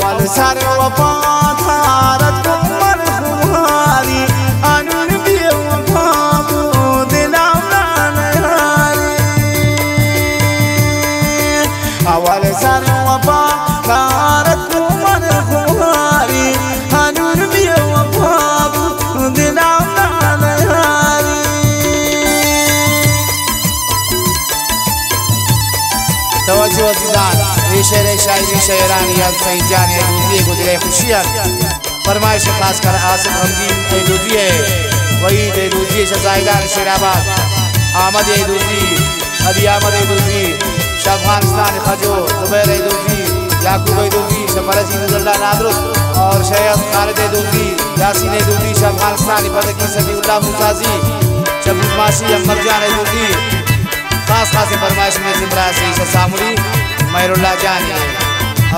सारे वफा भारत शायरानी आज सही जान दूसरी को दिले खुशियाँ फरमाइश खास कर आसिफ हमदीन ए दूसरी है वही दूसरी शजाइदार शेराबाद आमद ए दूसरी अदी आमद ए दूसरी शफानिस्तान खजो जुबैर ए दूसरी याकूब ए दूसरी शफरजी नजरला नादरुस और शैयद खालिद ए दूसरी यासीन ए दूसरी शफानिस्तान फतकी समीउल्लाह मुसाजी शबीब माशी अमर जान ए दूसरी खास खास फरमाइश में जिमरा से सामुरी मैरुल्ला जानी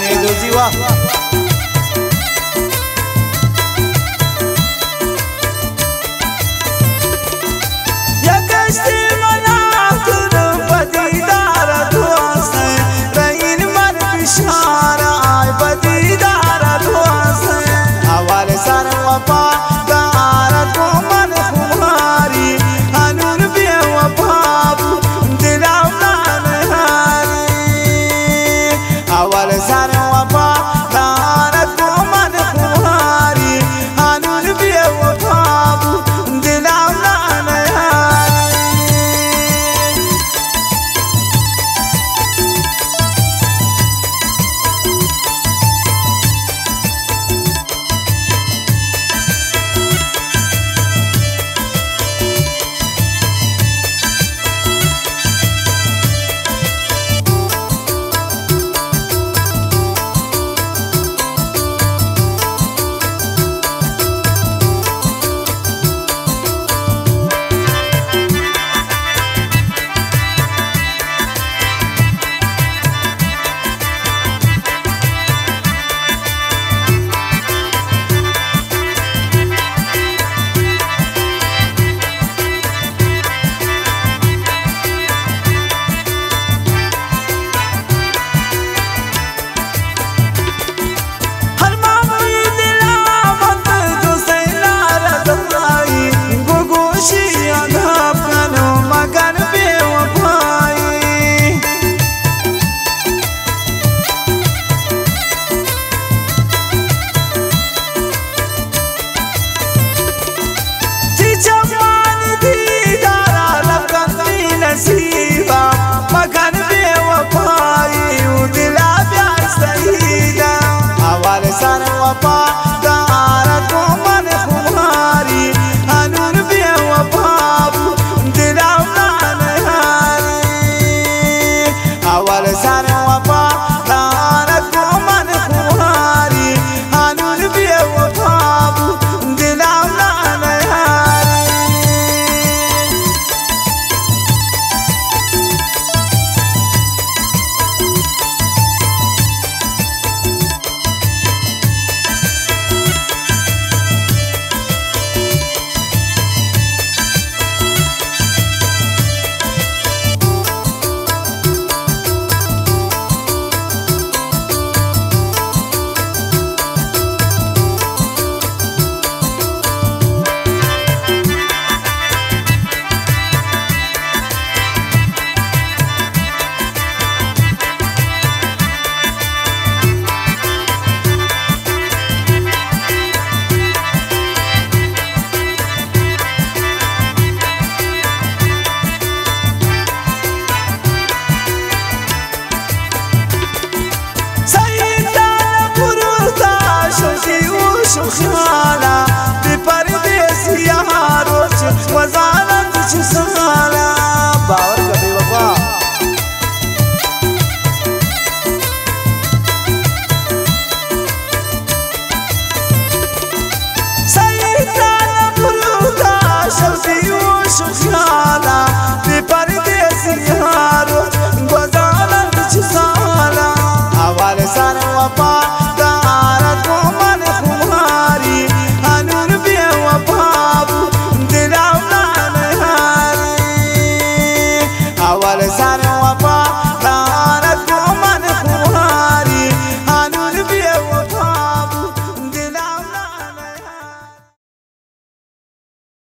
金土地は सर वफा canción.